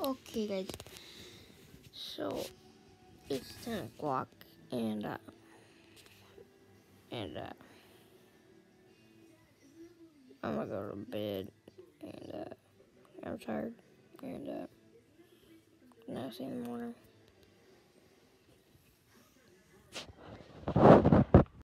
Okay, guys. So it's ten o'clock, and uh, and uh, I'm gonna go to bed, and uh, I'm tired, and uh, now see you in the morning.